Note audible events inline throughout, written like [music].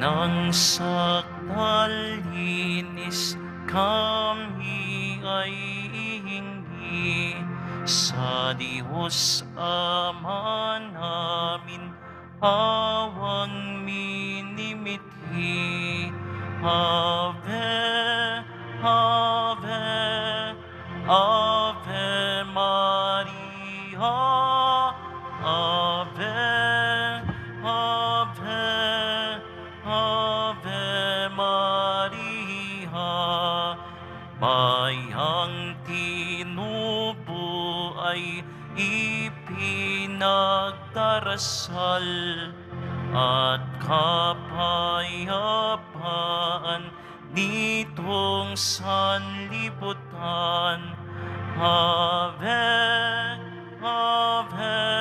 Nang sakdal linis kami ay ihingi sa Diyos Ama namin awang minimithi. Ave, Ave, Ave Maria, ipinagdarasal at kapayapaan nitong sanlibutan. Ave, Ave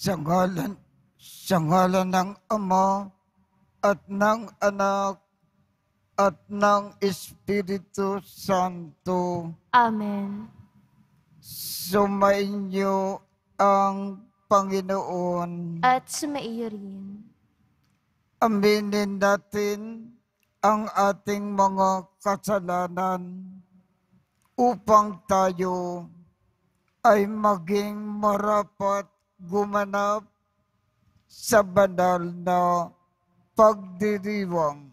Sa ngalan, sa ngalan ng Ama at ng Anak at ng Espiritu Santo, Amen. sumainyo ang Panginoon. At sumaiyo rin. Aminin natin ang ating mga kasalanan upang tayo ay maging marapat gumanap sa banal na pagdiriwang.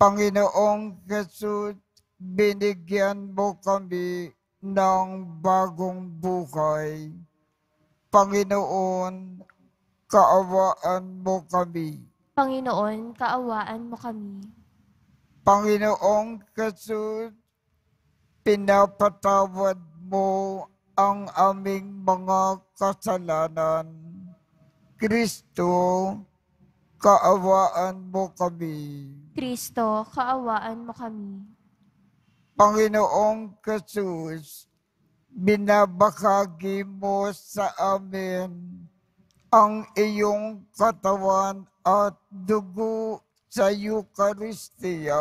Panginoong Jesus, binigyan mo kami ng bagong buhay. Panginoon, kaawaan mo kami. Panginoon, kaawaan mo kami. Panginoong Jesus, pinapatawad mo ang aming mga kasalanan. Kristo, kaawaan mo kami. Kristo, kaawaan mo kami. Panginoong Jesus, binabahagi mo sa amin ang iyong katawan at dugo sa Eucharistia.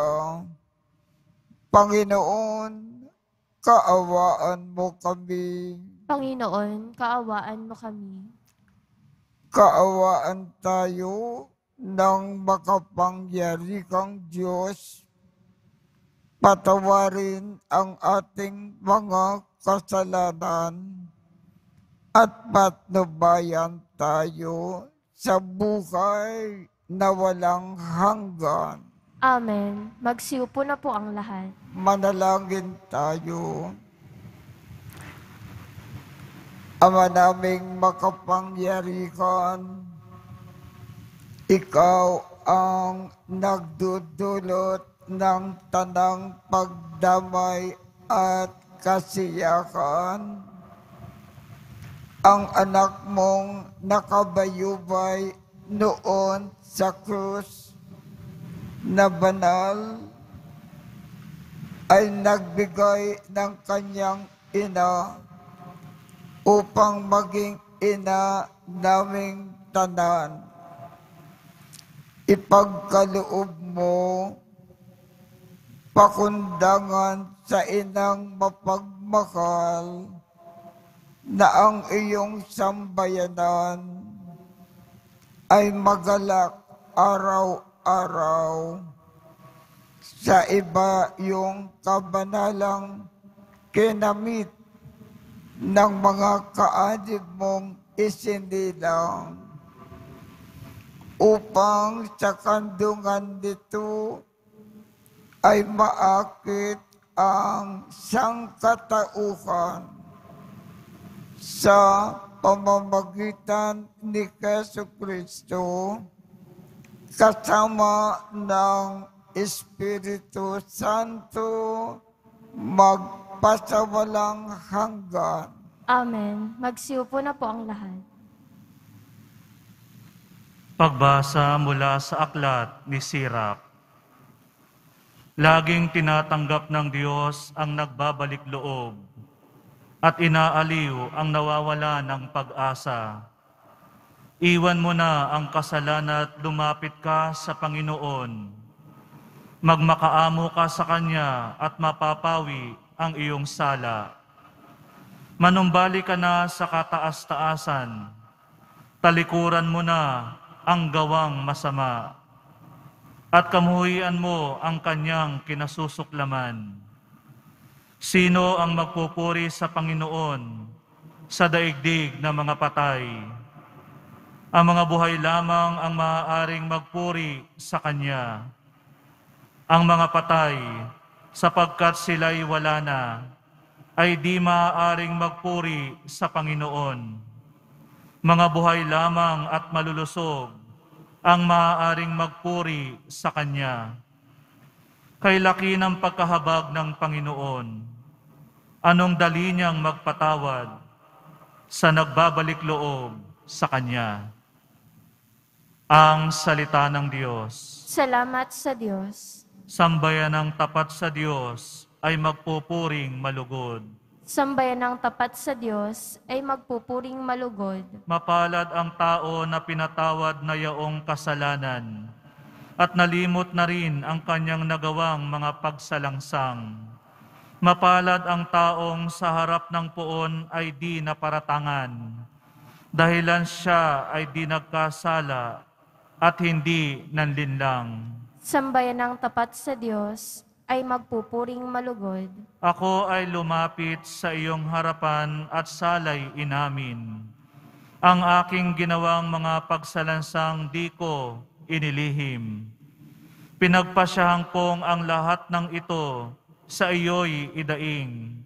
Panginoon, kaawaan mo kami. Panginoon, kaawaan mo kami. Kaawaan tayo ng makapangyari kang Diyos. Patawarin ang ating mga kasalanan at patnubayan tayo sa buhay na walang hanggan. Amen. Magsiupo na po ang lahat. Manalangin tayo. Ama naming makapangyarihan, ikaw ang nagdudulot ng tanang pagdamay at kasiyakan. Ang anak mong nakabayubay noon sa krus na banal ay nagbigay ng kanyang ina upang maging ina naming tanan. Ipagkaloob mo pakundangan sa inang mapagmahal na ang iyong sambayanan ay magalak araw-araw. Sa iba yung kabanalang kinamit ng mga kaadib mong isinilang upang sa kandungan nito ay maakit ang sangkatauhan sa pamamagitan ni Keso Kristo kasama ng Espiritu Santo magpasawalang hanggan. Amen. Magsiupo na po ang lahat. Pagbasa mula sa aklat ni Sirach. Laging tinatanggap ng Diyos ang nagbabalik loob at inaaliw ang nawawala ng pag-asa. Iwan mo na ang kasalanan at lumapit ka sa Panginoon. Magmakaamo ka sa Kanya at mapapawi ang iyong sala. Manumbali ka na sa kataas-taasan. Talikuran mo na ang gawang masama. At kamuhian mo ang kanyang kinasusuklaman. Sino ang magpupuri sa Panginoon sa daigdig ng mga patay? Ang mga buhay lamang ang maaaring magpuri sa Kanya. Ang mga patay, sapagkat sila'y wala na, ay di maaaring magpuri sa Panginoon. Mga buhay lamang at malulusog ang maaaring magpuri sa Kanya. Kay laki ng pagkahabag ng Panginoon, anong dali niyang magpatawad sa nagbabalik loob sa Kanya. Ang salita ng Diyos. Salamat sa Diyos. Sambayan ng tapat sa Diyos ay magpupuring malugod. Sambayan ng tapat sa Diyos ay magpupuring malugod. Mapalad ang tao na pinatawad na yaong kasalanan at nalimot na rin ang kanyang nagawang mga pagsalangsang. Mapalad ang taong sa harap ng puon ay di naparatangan, dahilan siya ay di nagkasala at hindi nanlinlang. Sambayan ng tapat sa Diyos ay magpupuring malugod. Ako ay lumapit sa iyong harapan at salay inamin. Ang aking ginawang mga pagsalansang di ko inilihim. Pinagpasyahan kong ang lahat ng ito sa iyo'y idaing.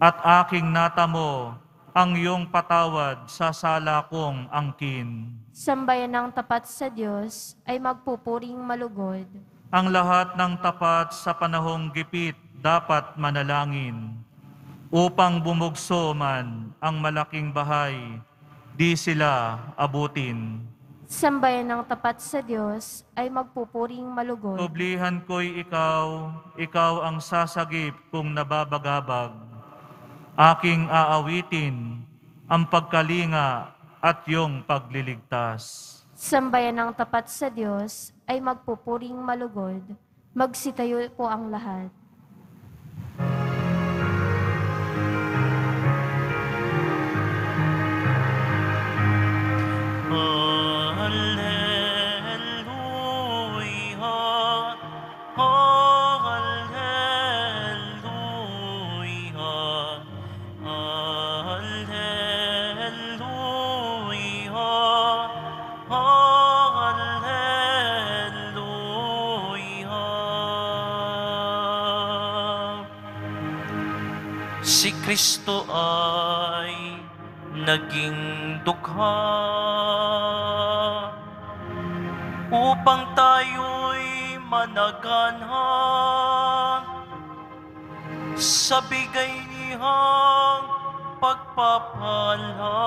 At aking natamo ang iyong patawad sa sala kong angkin. Sambayan ng tapat sa Diyos ay magpupuring malugod. Ang lahat ng tapat sa panahong gipit dapat manalangin. Upang bumugso man ang malaking bahay, di sila abutin. Sambayan ng tapat sa Diyos ay magpupuring malugod. Oblihan ko'y ikaw, ikaw ang sasagip kung nababagabag. Aking aawitin ang pagkalinga at yung pagliligtas. Sambayan ng tapat sa Diyos ay magpupuring malugod. Magsitayo po ang lahat. Hallelujah, Si Kristo ay naging dukha upang tayo'y managanha sa bigay niyang pagpapala.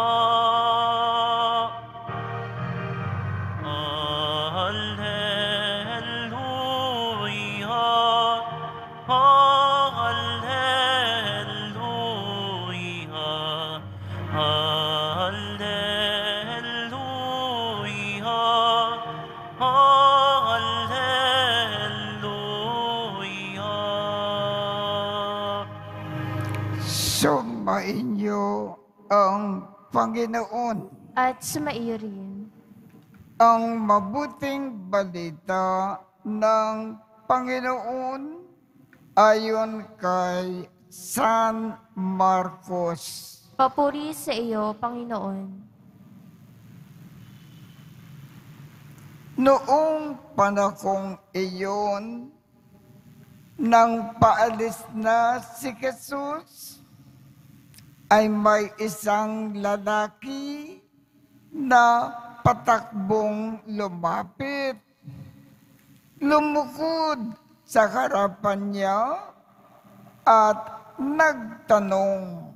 Panginoon. At sumaiyo rin. Ang mabuting balita ng Panginoon ayon kay San Marcos. Papuri sa iyo, Panginoon. Noong panahong iyon, nang paalis na si Jesus, ay may isang lalaki na patakbong lumapit. Lumukod sa harapan niya at nagtanong,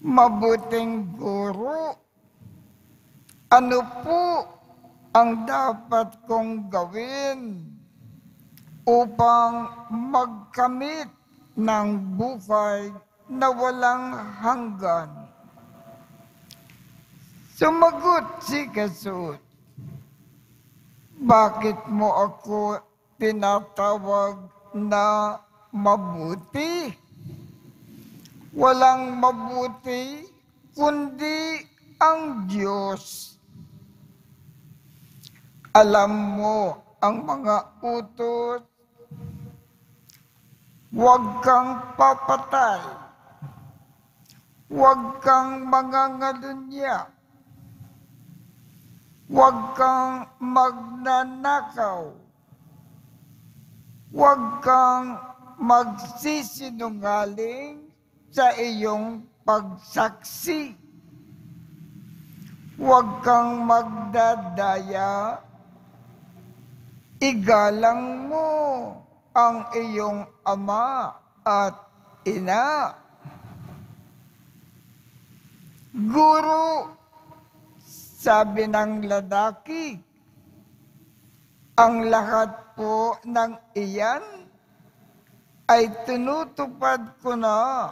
Mabuting guro, ano po ang dapat kong gawin upang magkamit ng buhay na walang hanggan? Sumagot si Jesus, Bakit mo ako tinatawag na mabuti? Walang mabuti kundi ang Diyos. Alam mo ang mga utos, huwag kang papatay, huwag kang mangangalunya, huwag kang magnanakaw, huwag kang magsisinungaling sa iyong pagsaksi. Huwag kang magdadaya. Igalang mo ang iyong ama at ina. Guru, sabi ng lalaki, ang lahat po ng iyan ay tinutupad ko na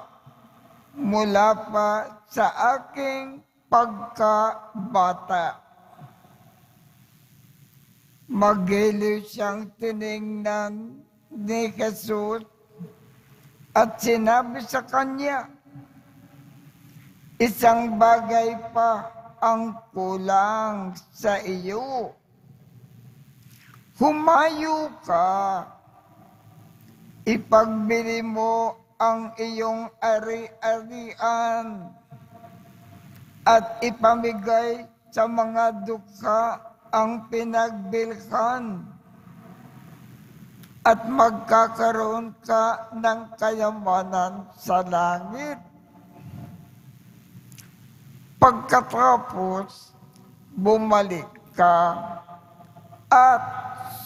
mula pa sa aking pagkabata. Magiliw siyang tiningnan ni Jesus at sinabi sa kanya, isang bagay pa ang kulang sa iyo. Humayo ka, ipagbili mo ang iyong ari-arian at ipamigay sa mga dukha ang pinagbilhan at magkakaroon ka ng kayamanan sa langit. Pagkatapos, bumalik ka at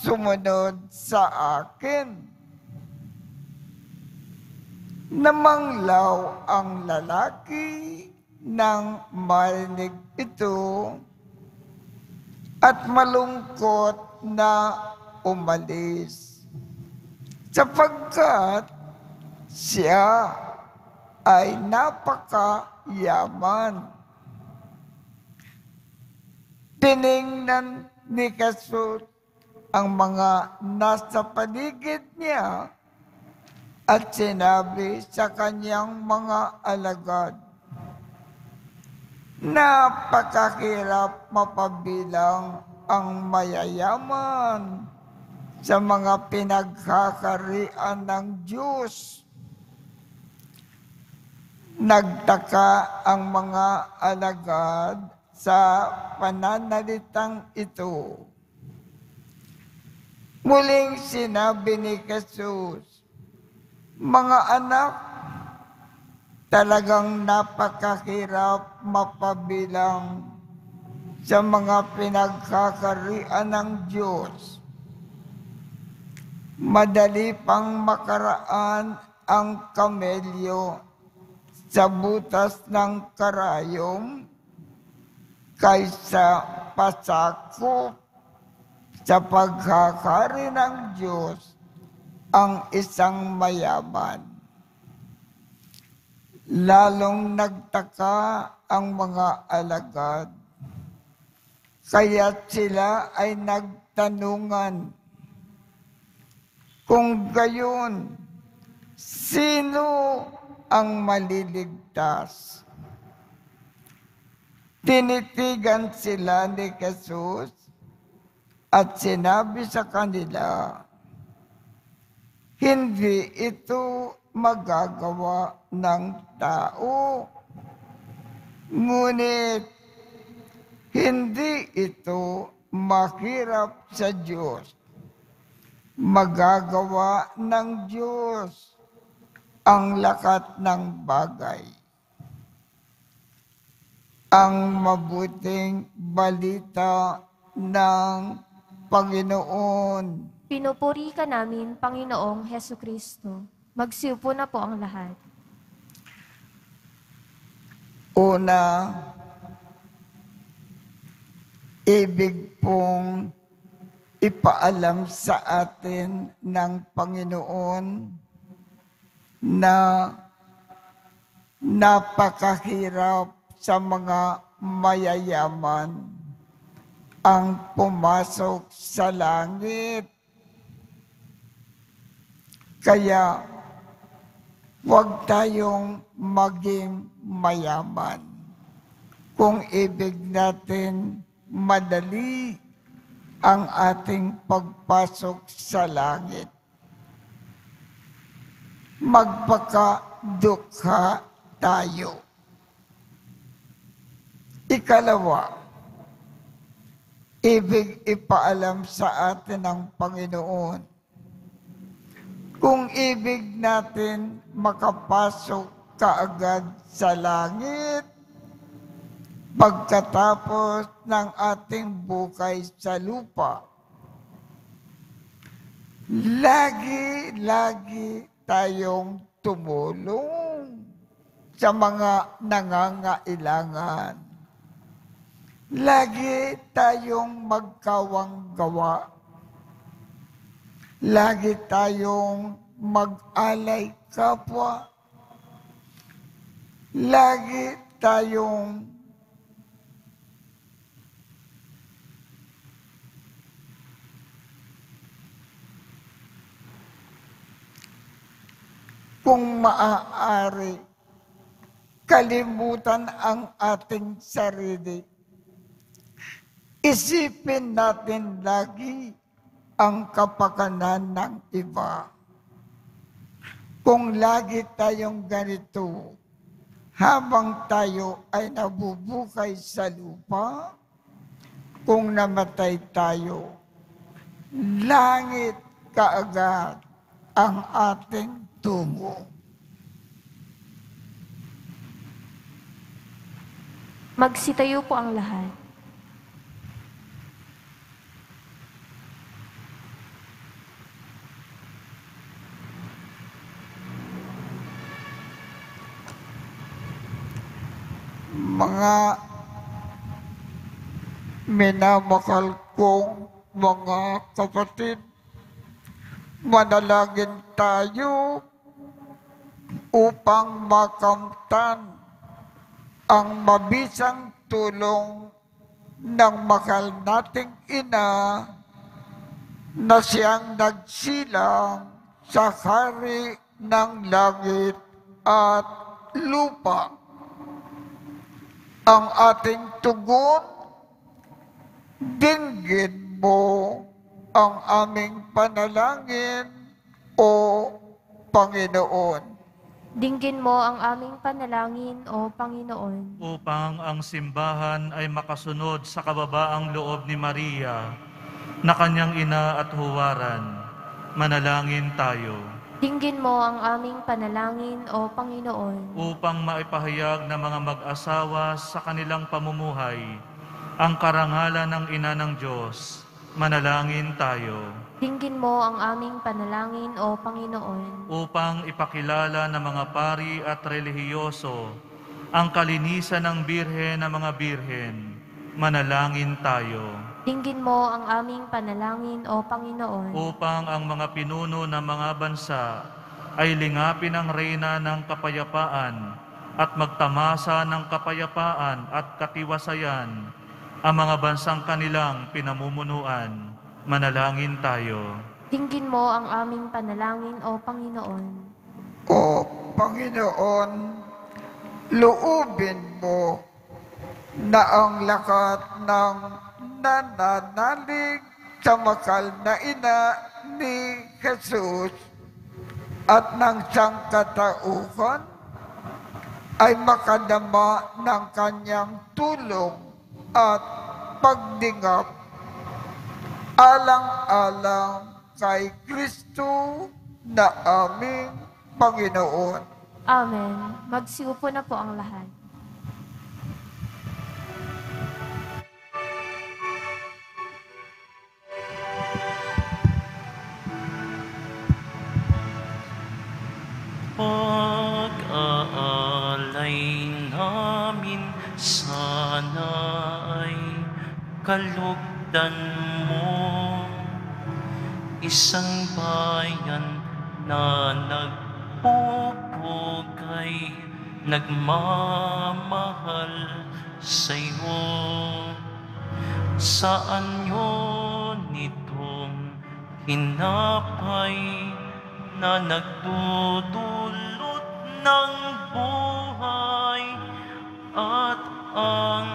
sumunod sa akin. Namanglaw ang lalaki nang marinig ito at malungkot na umalis sapagkat siya ay napakayaman. Tiningnan ni Jesus ang mga nasa paligid niya at sinabi sa kanyang mga alagad, Napakahirap mapabilang ang mayayaman sa mga pinagkakarian ng Diyos. Nagtaka ang mga alagad sa pananalitang ito. Muling sinabi ni Jesus, Mga anak, talagang napakahirap mapabilang sa mga pinagkakarian ng Diyos. Madali pang makaraan ang kamelyo sa butas ng karayom kaysa pasakop sa pagkakari ng Diyos ang isang mayaman. Lalong nagtaka ang mga alagad. Kaya sila ay nagtanungan, kung gayon, sino ang maliligtas? Tinitigan sila ni Jesus at sinabi sa kanila, hindi ito magagawa ng tao. Ngunit hindi ito mahirap sa Diyos. Magagawa ng Diyos ang lakat ng bagay. Ang mabuting balita ng Panginoon. Pinupuri ka namin, Panginoong Heso Kristo. Magsiupo na po ang lahat. Una, ibig pong ipaalam sa atin ng Panginoon na napakahirap sa mga mayayaman ang pumasok sa langit. Kaya huwag tayong maging mayaman. Kung ibig natin madali ang ating pagpasok sa langit. Magpakadukha tayo. Ikalawa, ibig ipaalam sa atin ng Panginoon. Kung ibig natin makapasok kaagad sa langit, pagkatapos ng ating bukay sa lupa, lagi-lagi tayong tumulong sa mga nangangailangan. Lagi tayong magkawang gawa. Lagi tayong mag-alay kapwa. Lagi tayong kung maaari, kalimutan ang ating sarili. Isipin natin lagi ang kapakanan ng iba. Kung lagi tayong ganito, habang tayo ay nabubukay sa lupa, kung namatay tayo, langit kaagad ang ating tungo. Magsitayo po ang lahat. Mga minamahal kong mga kapatid, manalangin tayo upang makamtan ang mabisang tulong ng mahal nating ina na siyang nagsilang sa hari ng langit at lupa ang ating tugon, dinggin mo ang aming panalangin, O Panginoon. Dinggin mo ang aming panalangin, O Panginoon. upang ang simbahan ay makasunod sa kababaang loob ni Maria na kanyang ina at huwaran. Manalangin tayo Dinggin mo ang aming panalangin, O Panginoon. upang maipahayag ng mga mag-asawa sa kanilang pamumuhay ang karangalan ng ina ng Diyos. Manalangin tayo Dinggin mo ang aming panalangin, O Panginoon. upang ipakilala ng mga pari at relihiyoso ang kalinisan ng birhen ng mga birhen. Manalangin tayo. Dinggin mo ang aming panalangin, O Panginoon. upang ang mga pinuno ng mga bansa ay lingapin ang reyna ng kapayapaan at magtamasa ng kapayapaan at katiwasayan ang mga bansang kanilang pinamumunuan. Manalangin tayo. Dinggin mo ang aming panalangin, O Panginoon. O Panginoon, loobin mo na ang lakat ng nananalig sa makal na ina ni Jesus at ng sangkatauhan ay makadama ng kanyang tulong at pagdingap alang-alang kay Kristo na aming Panginoon. Amen. Magsiupo na po ang lahat. Pag-aalay namin sana ay kalugdan mo Isang bayan na nagpupugay nagmamahal sa'yo. Saan yun nitong hinapay na nagdudulot ng buhay at ang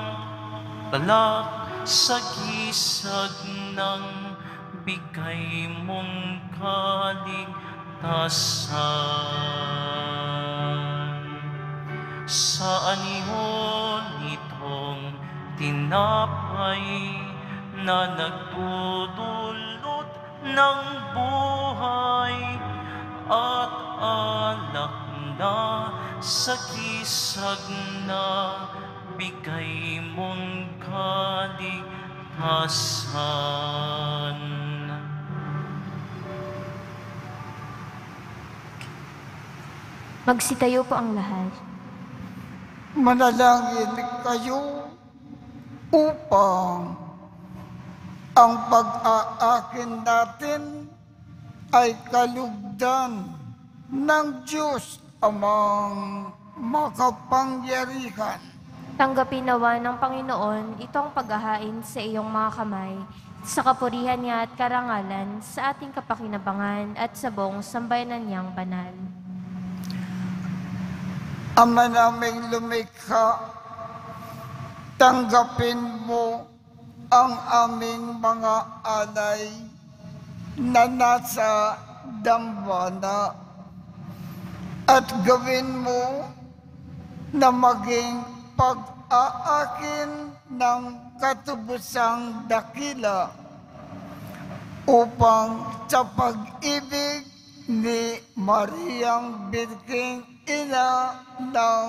talak sa gisag ng bigay mong kaligtasan. Saan yun itong tinapay na nagdudulot ng buhay at alak na sa kisag na bigay mong kaligtasan. Magsitayo po ang lahat. Manalangin kayo upang ang pag-aakin natin ay kalugdan ng Diyos amang makapangyarihan. Tanggapin nawa ng Panginoon itong paghahain sa iyong mga kamay, sa kapurihan niya at karangalan, sa ating kapakinabangan at sa buong sambayanan niyang banal. Ama naming lumikha, tanggapin mo ang aming mga alay na nasa dambana at gawin mo na maging pag-aakin ng katubusang dakila upang sa pag-ibig ni Mariang Birking Ina ng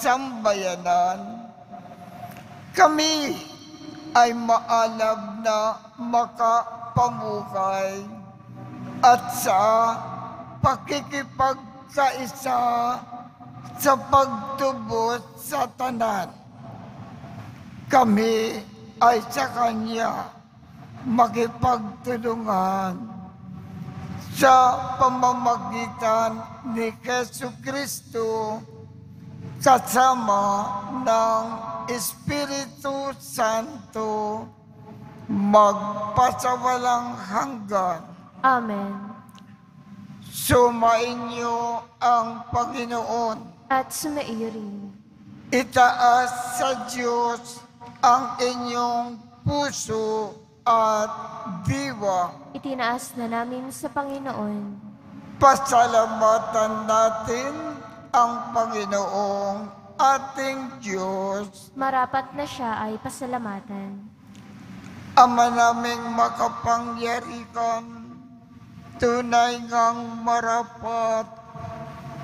Sambayanan, kami ay maalab na makapamukay at sa pakikipagkaisa sa pagtubos sa tanan. Kami ay sa Kanya makipagtulungan sa pamamagitan ni Kesu Kristo kasama ng Espiritu Santo magpasawalang hanggan. Amen. Sumainyo ang Panginoon. At sumaiyo rin. Itaas sa Diyos ang inyong puso at diwa. Itinaas na namin sa Panginoon. Pasalamatan natin ang Panginoong ating Diyos. Marapat na siya ay pasalamatan. Ama naming makapangyarihan, tunay ngang marapat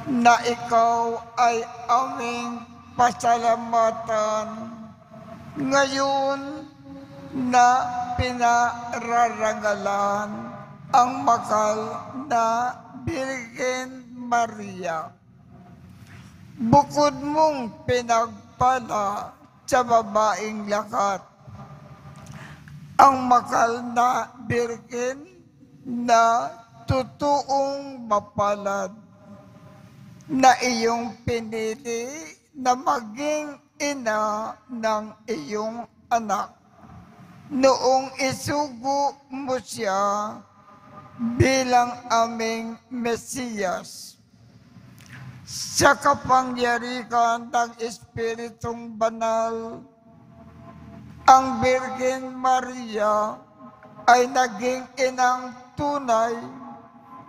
na ikaw ay aming pasalamatan. Ngayon na pinararangalan ang makal na Birgen Maria. Bukod mong pinagpala sa babaeng lakat, ang makal na birkin na totoong mapalad na iyong pinili na maging ina ng iyong anak. Noong isugo mo siya bilang aming Mesiyas. Sa kapangyarihan ng Espiritong Banal, ang Birgen Maria ay naging inang tunay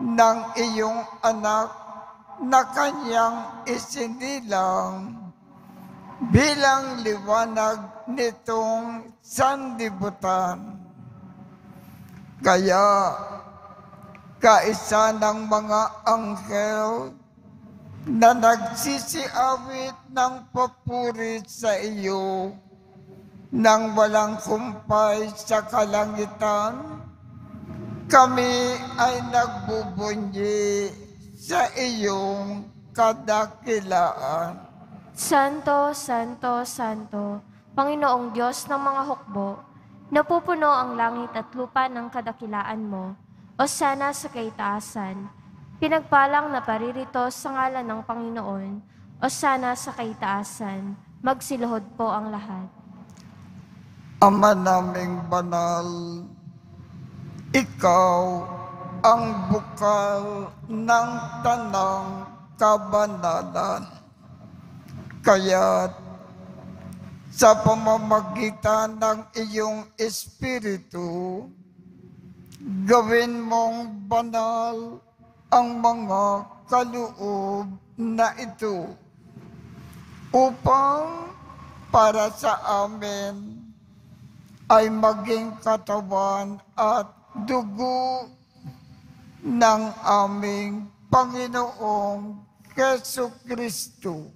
ng iyong anak na kanyang isinilang bilang liwanag nitong sandibutan. Kaya, kaisa ng mga anghel na nagsisiawit ng papuri sa iyo nang walang kumpay sa kalangitan, kami ay nagbubunyi sa iyong kadakilaan. Santo, Santo, Santo, Panginoong Diyos ng mga hukbo, napupuno ang langit at lupa ng kadakilaan mo, o sana sa kaitaasan. Pinagpalang na paririto sa ngalan ng Panginoon, o sana sa kaitaasan, magsiluhod po ang lahat. Ama naming banal, ikaw ang bukal ng tanang kabanalan. Kaya't sa pamamagitan ng iyong Espiritu, gawin mong banal ang mga kaloob na ito upang para sa amin ay maging katawan at dugo ng aming Panginoong Keso Kristo.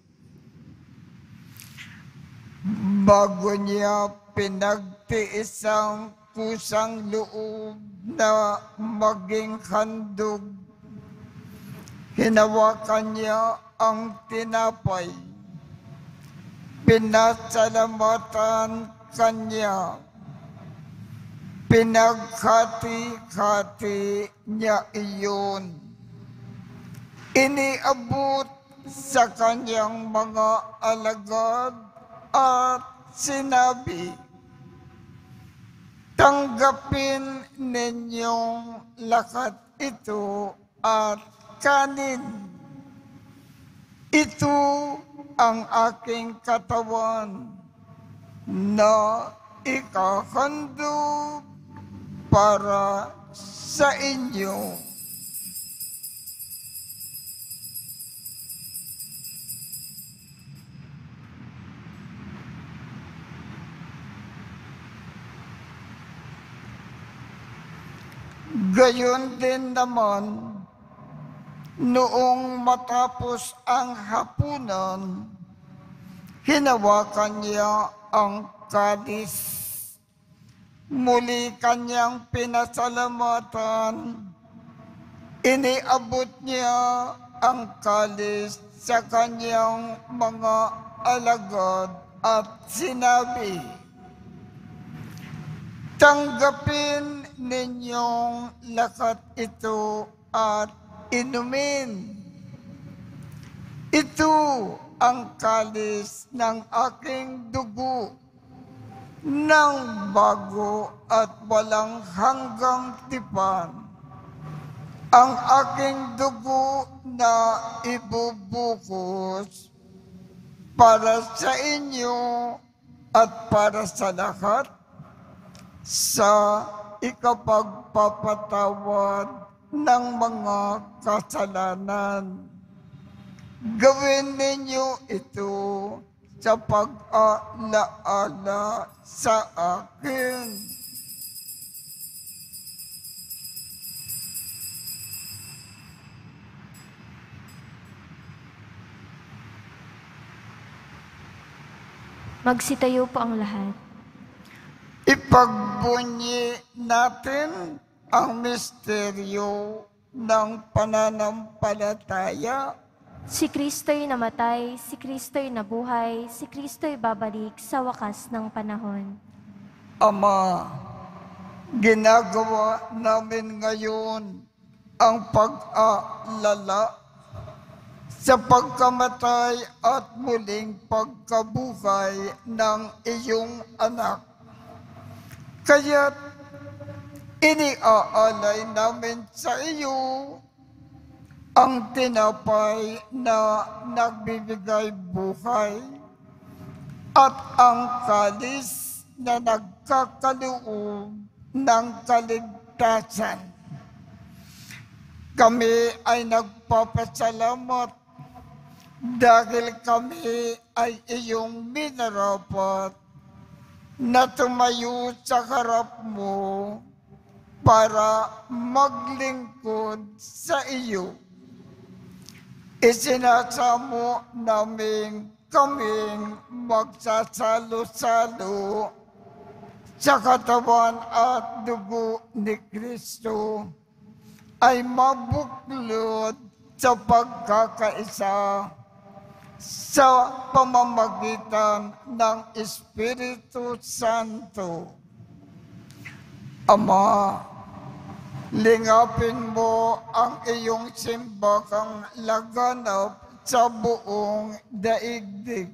Bago niya pinagtiis ang kusang loob na maging handog, hinawakan niya ang tinapay. Pinasalamatan kanya. Pinaghati-hati niya iyon. Iniabot sa kanyang mga alagad at sinabi, Tanggapin ninyong lakat ito at kanin. Ito ang aking katawan na ikahandog para sa inyo. Gayon din naman, noong matapos ang hapunan, hinawakan niya ang kalis. Muli kanyang pinasalamatan. Iniabot niya ang kalis sa kanyang mga alagad at sinabi, Tanggapin ninyong lakat ito at inumin. Ito ang kalis ng aking dugo ng bago at walang hanggang tipan. Ang aking dugo na ibubukos para sa inyo at para sa lahat sa ikapagpapatawad ng mga kasalanan. Gawin ninyo ito sa pag-alaala sa akin. Magsitayo po ang lahat. Ipagbunyi natin ang misteryo ng pananampalataya. Si Kristo'y namatay, si Kristo'y nabuhay, si Kristo'y babalik sa wakas ng panahon. Ama, ginagawa namin ngayon ang pag-aalala sa pagkamatay at muling pagkabuhay ng iyong anak. Kaya't iniaalay namin sa iyo ang tinapay na nagbibigay buhay at ang kalis na nagkakaloob ng kaligtasan. Kami ay nagpapasalamat dahil kami ay iyong minarapat na tumayo sa harap mo para maglingkod sa iyo. Isinasamo namin kaming magsasalo-salo sa katawan at dugo ni Kristo ay mabuklod sa pagkakaisa sa pamamagitan ng Espiritu Santo. Ama, lingapin mo ang iyong simbakang laganap sa buong daigdig.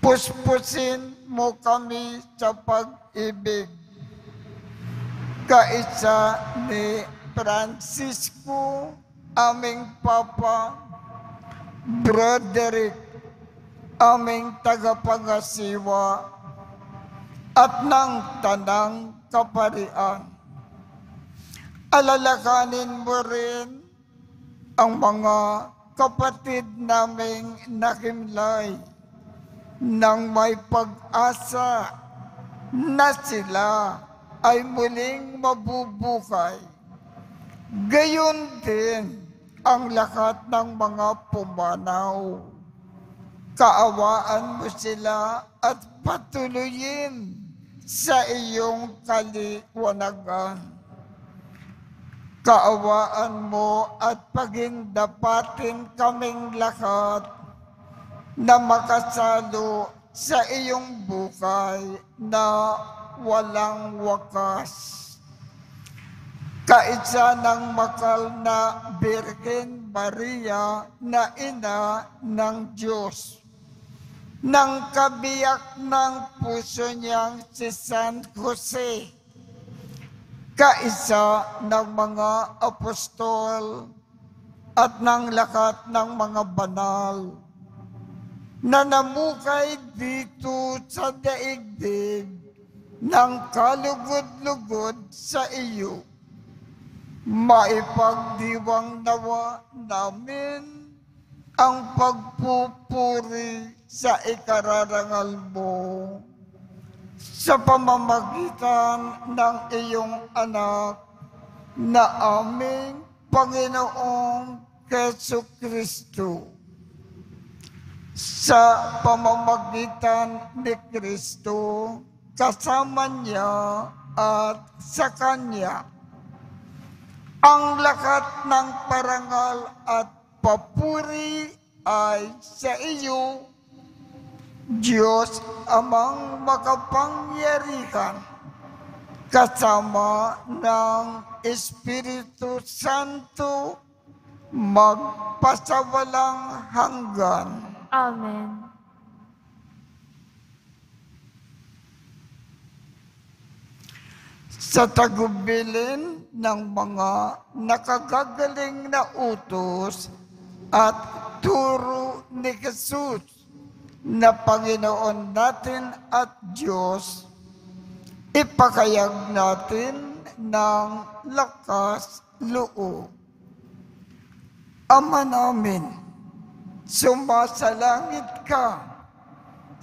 Puspusin mo kami sa pag-ibig. Kaisa ni Francisco, aming Papa, Broderick, aming tagapagasiwa, at ng tanang kaparian. Alalakanin mo rin ang mga kapatid naming nakimlay nang may pag-asa na sila ay muling mabubukay. Gayon din ang lahat ng mga pumanaw. Kaawaan mo sila at patuloyin sa iyong kaliwanagan. Kaawaan mo at pagindapatin kaming lahat na makasalo sa iyong bukay na walang wakas. Kaisa ng makal na Birhen Maria na ina ng Diyos. Nang kabiyak ng puso niyang si San Jose, kaisa ng mga apostol at ng lahat ng mga banal na namukay dito sa daigdig ng kalugod-lugod sa iyo. Maipagdiwang nawa namin ang pagpupuri sa ikararangal mo sa pamamagitan ng iyong anak na aming Panginoong Keso Kristo. Sa pamamagitan ni Kristo, kasama niya at sa Kanya, ang lahat ng parangal at papuri ay sa iyo, Diyos amang makapangyarihan, kasama ng Espiritu Santo, magpasawalang hanggan. Amen. sa tagubilin ng mga nakagagaling na utos at turo ni Jesus na Panginoon natin at Diyos, ipakayag natin ng lakas loob. Ama namin, sumasalangit ka,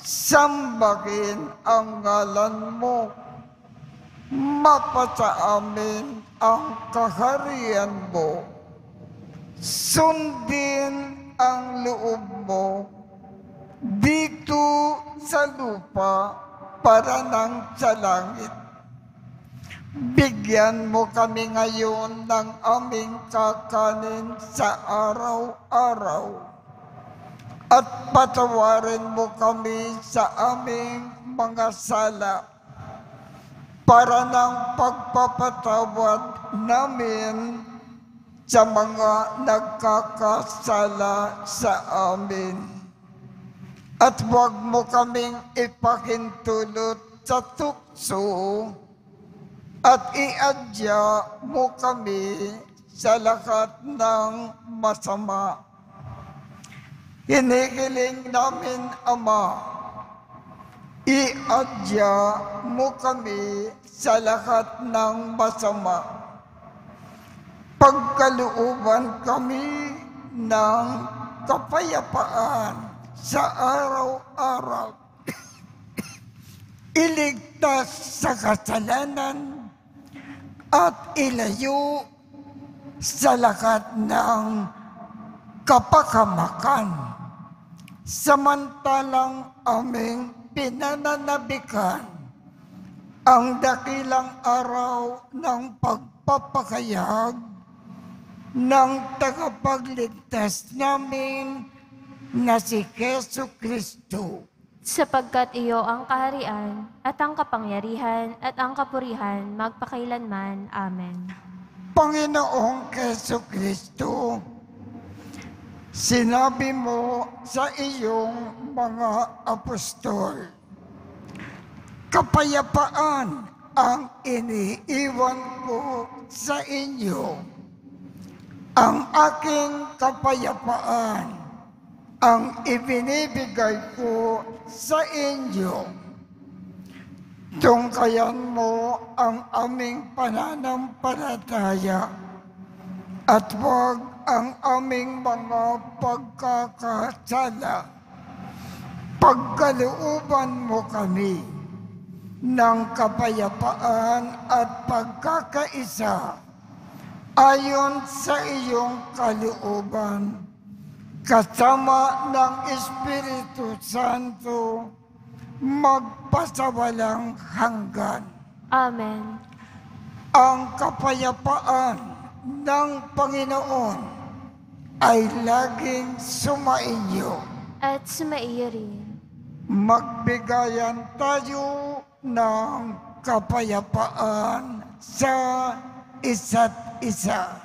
sambahin ang ngalan mo, mapasa amin ang kaharian mo. Sundin ang loob mo dito sa lupa para nang sa langit. Bigyan mo kami ngayon ng aming kakanin sa araw-araw at patawarin mo kami sa aming mga sala para ng pagpapatawad namin sa mga nagkakasala sa amin. At huwag mo kaming ipakintulot sa tukso at iadya mo kami sa lahat ng masama. Hinihiling namin, Ama, iadya mo kami sa lahat ng masama. Pagkalooban kami ng kapayapaan sa araw-araw. [coughs] Iligtas sa kasalanan at ilayo sa lahat ng kapakamakan. Samantalang aming pinananabikan ang dakilang araw ng pagpapakayag ng tagapagligtas namin na si Keso Kristo. Sapagkat iyo ang kaharian at ang kapangyarihan at ang kapurihan magpakailanman. Amen. Panginoong Keso Kristo, Sinabi mo sa iyong mga apostol, Kapayapaan ang iniiwan ko sa inyo. Ang aking kapayapaan ang ibinibigay ko sa inyo. Tungkayan mo ang aming pananampalataya at huwag ang aming mga pagkakasala. Pagkalooban mo kami ng kapayapaan at pagkakaisa ayon sa iyong kalooban kasama ng Espiritu Santo magpasawalang hanggan. Amen. Ang kapayapaan ng Panginoon ay laging sumainyo. At sumaiyo rin. Magbigayan tayo ng kapayapaan sa isa't isa.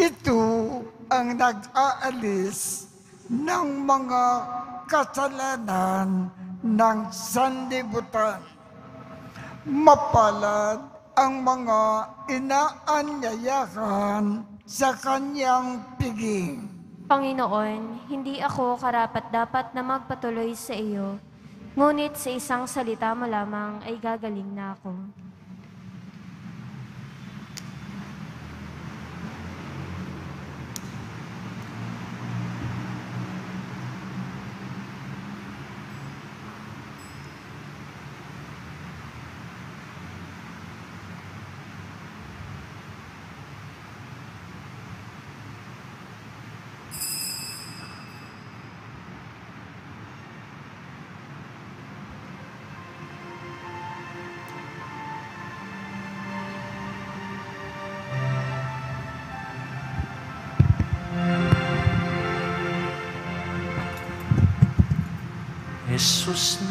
Ito ang nag-aalis ng mga kasalanan ng sanlibutan. Mapalad ang mga inaanyayahan sa kanyang piging. Panginoon, hindi ako karapat-dapat na magpatuloy sa iyo, ngunit sa isang salita mo lamang ay gagaling na ako.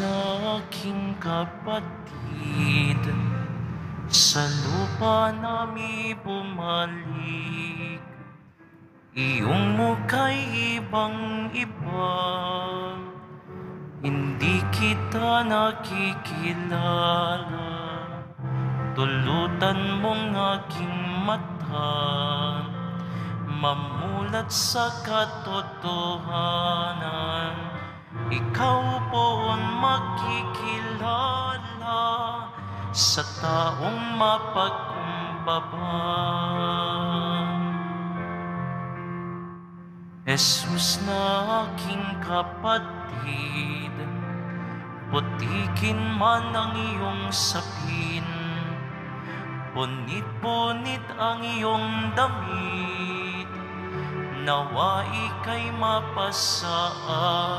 Aking kapatid, sa lupa nami bumalik. Iyong mukha'y ibang iba, hindi kita nakikilala. Tulutan mong aking mata, mamulat sa katotohanan. Ikaw po ang makikilala sa taong mapagkumbaba. Jesus na aking kapatid, putikin man ang iyong sapin, punit-punit ang iyong damit, nawa ika'y mapasa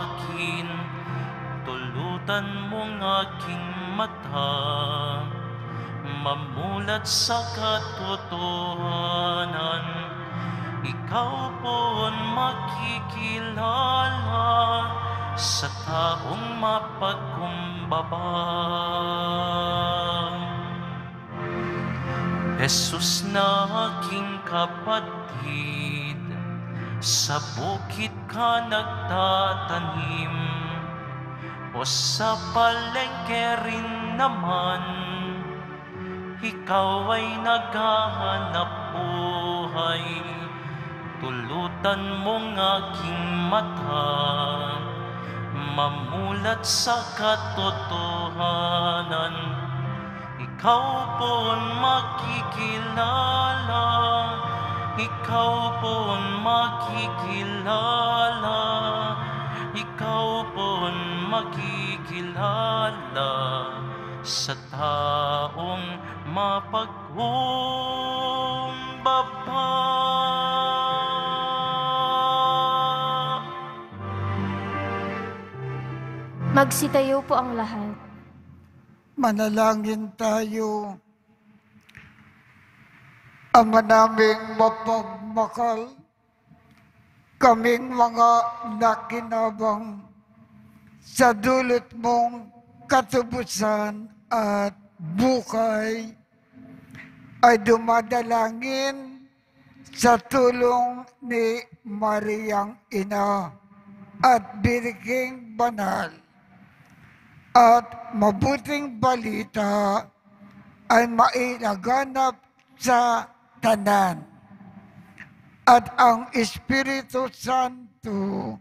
akin, tulutan mong aking mata, mamulat sa katotohanan. Ikaw po ang makikilala sa taong mapagkumbaba. Jesus na aking kapatid, sa bukit ka nagtatanim, o sa palengke rin naman, ikaw ay naghahanap buhay. Tulutan mong aking mata, mamulat sa katotohanan. Ikaw po makikilala, ikaw po ang makikilala, ikaw po ang makikilala sa taong mapagkumbaba. Magsitayo po ang lahat. Manalangin tayo. Ama naming mapagmakal, kaming mga nakinabang sa dulot mong katubusan at bukay ay dumadalangin sa tulong ni Mariang Ina at Biriging Banal. At mabuting balita ay mailaganap sa tanan. At ang Espiritu Santo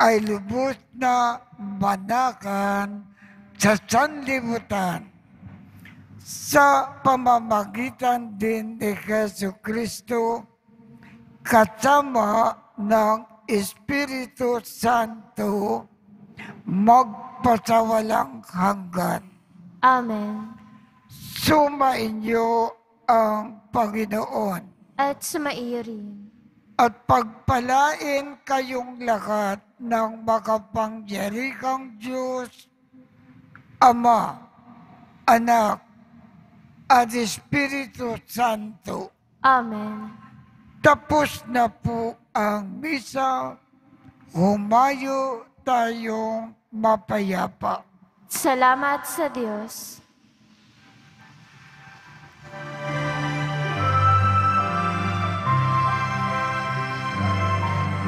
ay lubos na manakan sa sanlibutan sa pamamagitan din ni Yesu Kristo kasama ng Espiritu Santo magpasawalang hanggan. Amen. Sumainyo ang Panginoon At sumaiyo rin. at pagpalain kayong lahat ng makapangyarihang Diyos, Ama, Anak, at Espiritu Santo. Amen. Tapos na po ang misa, humayo tayong mapayapa. Salamat sa Diyos.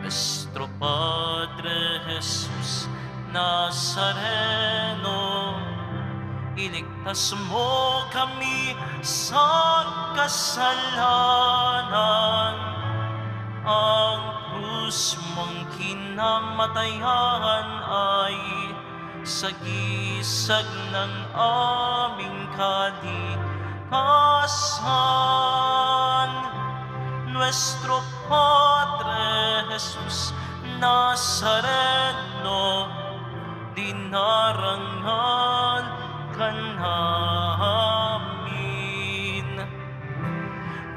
Nuestro Padre Jesus Nazareno, iligtas mo kami sa kasalanan. Ang krus mong kinamatayan ay sagisag ng aming kaligtasan. Nuestro Padre Jesus Nazareno, dinarangal ka namin.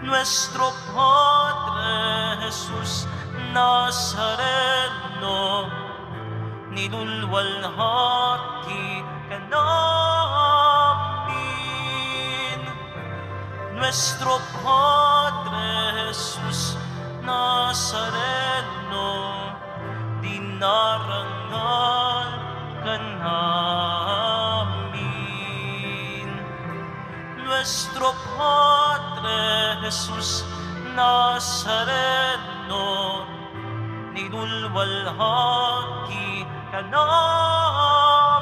Nuestro Padre Jesus Nazareno, nilulwalhati ka namin. Nuestro Padre Jesus Nazareno, dinarangal ka namin. Nuestro Padre Jesus Nazareno, nilulwalhati ka namin.